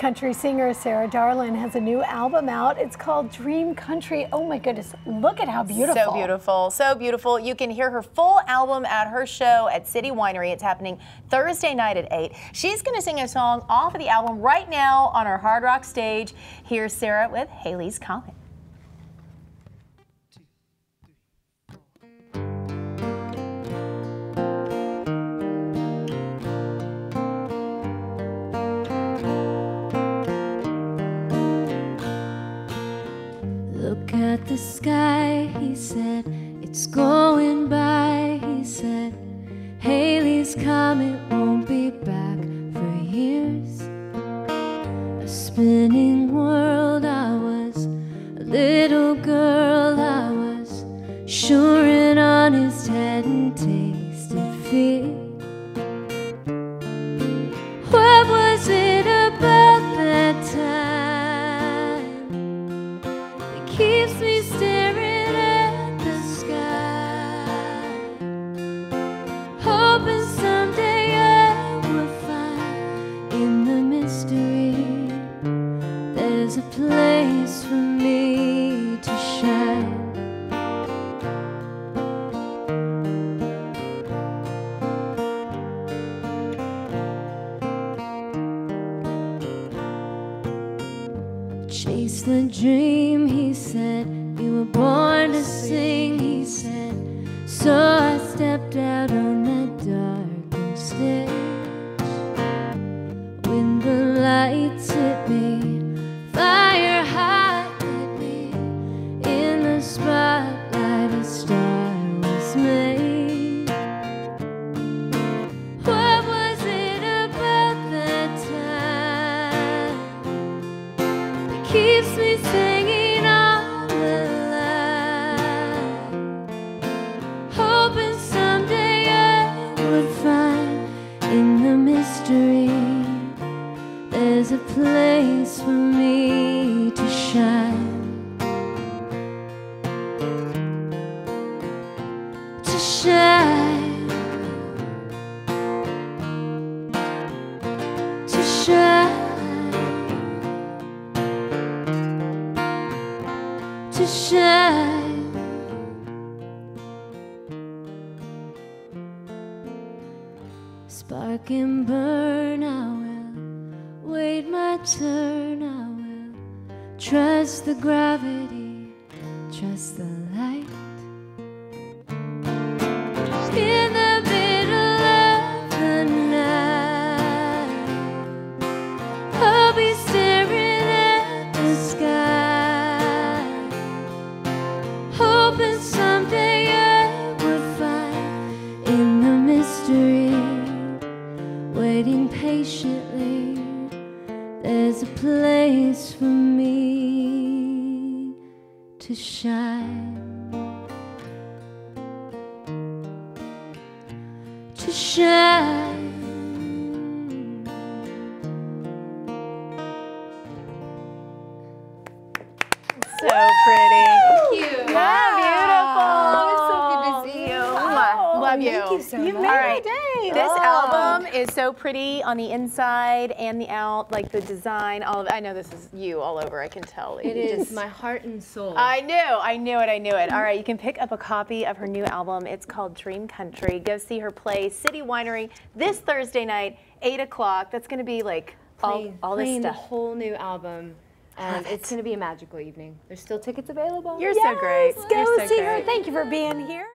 Country singer Sarah Darling has a new album out. It's called Dream Country. Oh my goodness, look at how beautiful. So beautiful, so beautiful. You can hear her full album at her show at City Winery. It's happening Thursday night at 8. She's going to sing a song off of the album right now on our Hard Rock stage. Here's Sarah with Halley's Comet. At the sky, he said, it's going by, he said. Halley's comet won't be back for years. A spinning world, I was a little girl, I was shoring on his head and tasted fear. Place for me to shine. Chase the dream, he said. You were born to sing, he said. So I stepped out a place for me to shine. To shine. To shine. to shine. Spark and burn, will wait my turn. I will trust the gravity, trust the light. In the middle of the night, I'll be staring at the sky, hoping someday I would find in the mystery, waiting patiently. There's a place for me to shine. To shine. So pretty. Thank you. Yeah, It's so good to see you. Mwah. Love you. Thank you so You much. made All my right. day. This album is so pretty on the inside and the out, like the design. All of I know this is you all over. I can tell. It You is just- my heart and soul. I knew, I knew it, I knew it. All right, you can pick up a copy of her new album. It's called Dream Country. Go see her play City Winery this Thursday night, 8 o'clock. That's going to be like all, playing, all this playing the whole new album. And um, it's going to be a magical evening. There's still tickets available. You're so great. Yes, You're Go so see great. her. Thank you for being here.